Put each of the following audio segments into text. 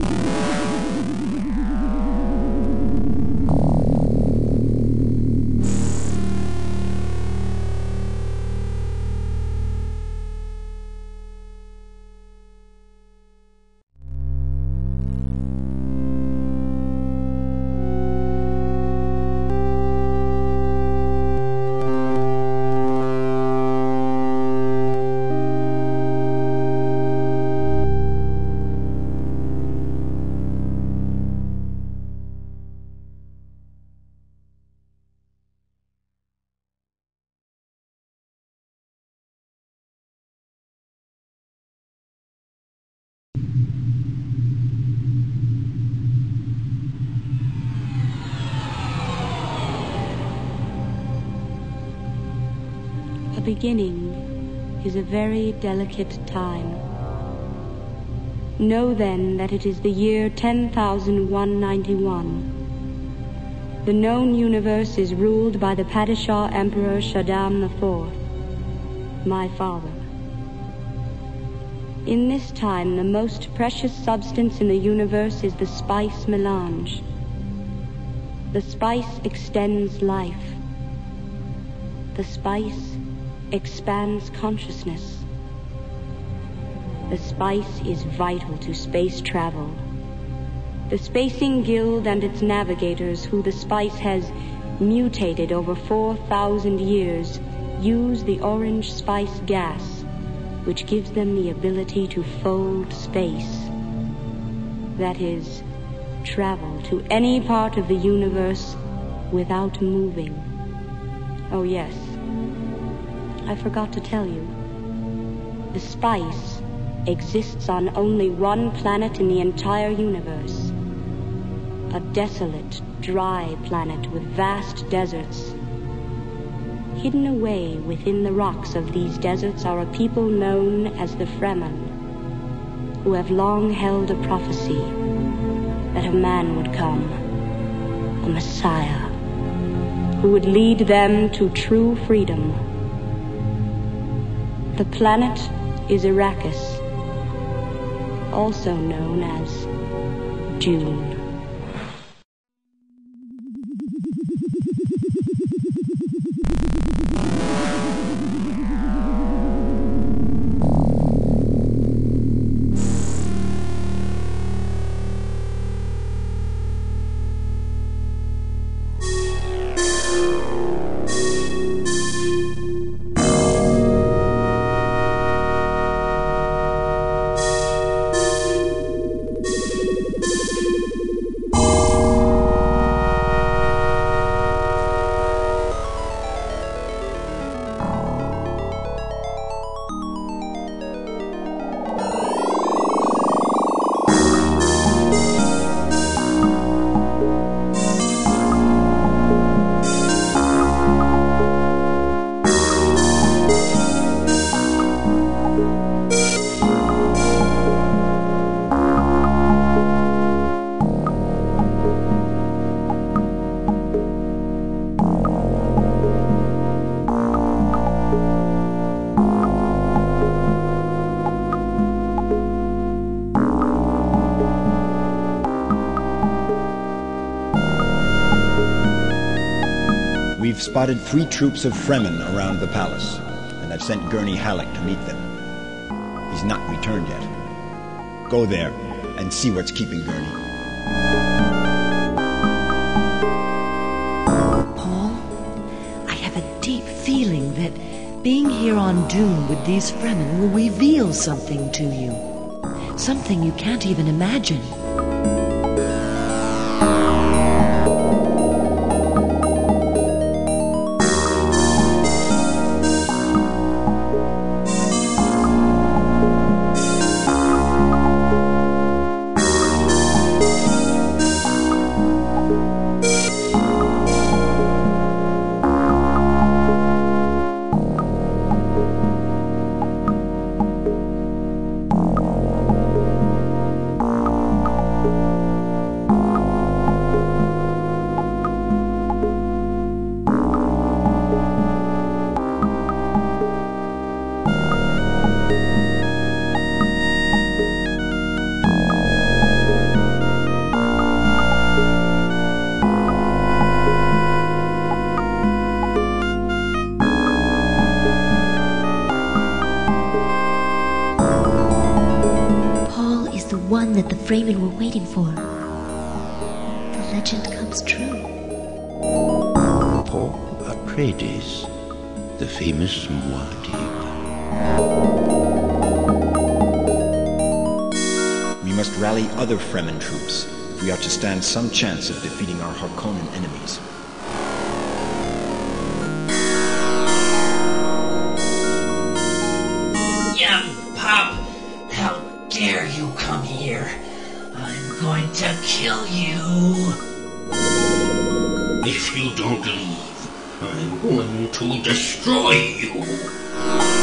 A beginning is a very delicate time. Know then that it is the year 10,191. The known universe is ruled by the Padishah Emperor Shaddam IV, my father. In this time, the most precious substance in the universe is the spice melange. The spice extends life. The spice expands consciousness. The spice is vital to space travel. The Spacing Guild and its navigators, who the spice has mutated over 4,000 years, use the orange spice gas, which gives them the ability to fold space. That is, travel to any part of the universe without moving. Oh, yes. I forgot to tell you. The spice exists on only one planet in the entire universe. A desolate, dry planet with vast deserts. Hidden away within the rocks of these deserts are a people known as the Fremen, who have long held a prophecy that a man would come, a Messiah, who would lead them to true freedom. The planet is Arrakis, also known as Dune. We've spotted three troops of Fremen around the palace, and I've sent Gurney Halleck to meet them. He's not returned yet. Go there and see what's keeping Gurney. Paul, I have a deep feeling that being here on Dune with these Fremen will reveal something to you. Something you can't even imagine. That the Fremen were waiting for. The legend comes true. Paul Atreides, the famous Muad'Dib. We must rally other Fremen troops if we are to stand some chance of defeating our Harkonnen enemies. You don't leave, I'm going to destroy you.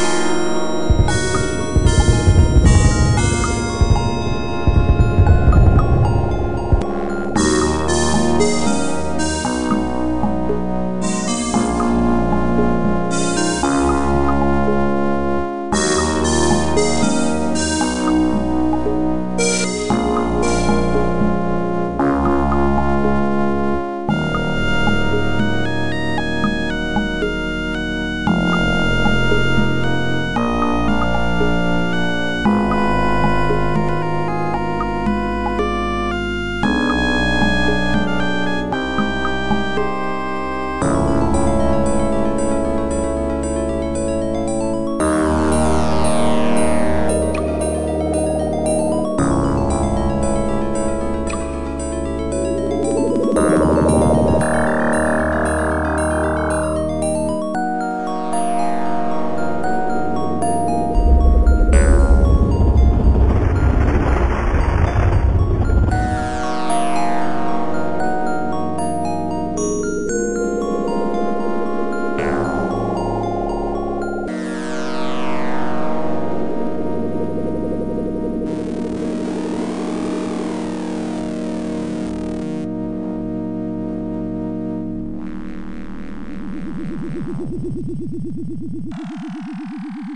Ah!